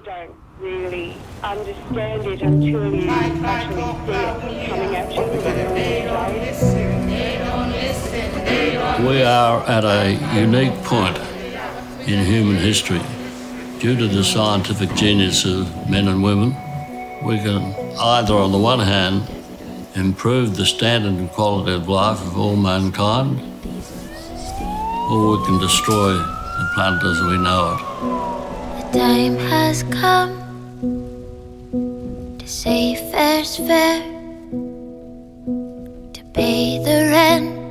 people don't really understand it until you actually see it coming at you We are at a unique point in human history. Due to the scientific genius of men and women, we can either, on the one hand, improve the standard and quality of life of all mankind, or we can destroy the planet as we know it. The time has come to say fair's fair, to pay the rent,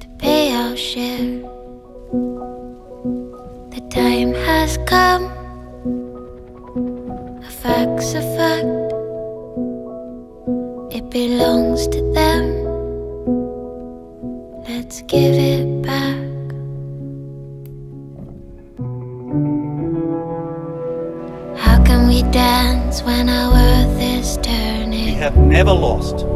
to pay our share. The time has come, a fact's a fact it belongs to them. Let's give it back. Dance when our earth is turning? We have never lost,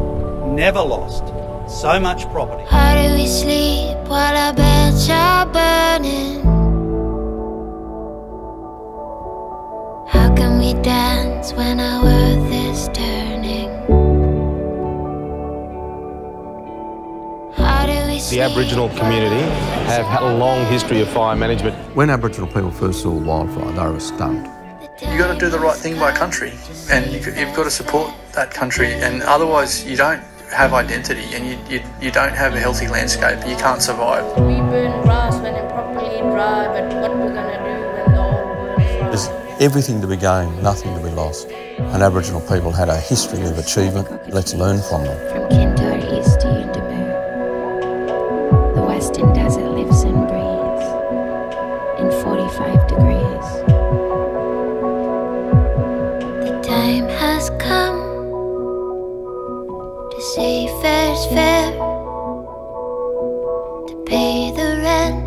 never lost so much property. How do we sleep while our beds are burning? How can we dance when our earth is turning? The Aboriginal community have had a long history of fire management. When Aboriginal people first saw wildfire, they were stunned. You've got to do the right thing by country, and you've got to support that country, and otherwise you don't have identity, and you, you, you don't have a healthy landscape. You can't survive. We burn grass when it's properly dry, but what we're going to do when the whole world There's everything to be gained, nothing to be lost. And Aboriginal people had a history of achievement. Let's learn from them. From Kintore East to Yuendumu western desert lives and breathes in 45 degrees. To say fair's fair, to pay the rent,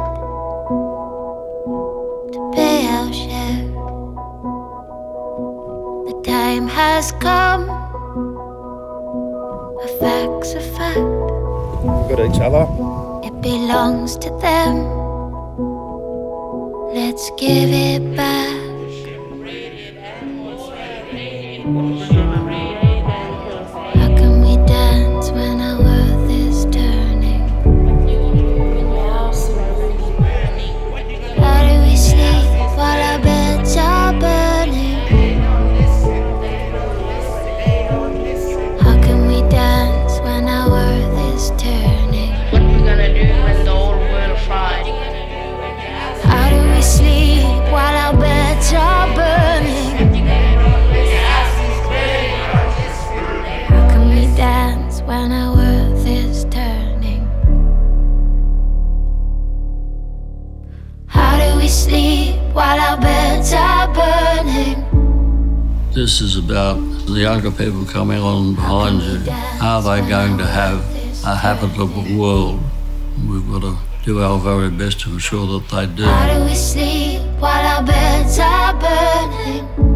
to pay our share. The time has come, a fact's a fact. We've got each other It belongs to them. Let's give it back. Sleep while our beds are burning. This is about the younger people coming on behind you. Are they going to have a habitable world? We've got to do our very best to ensure that they do. How do we sleep while our beds are burning?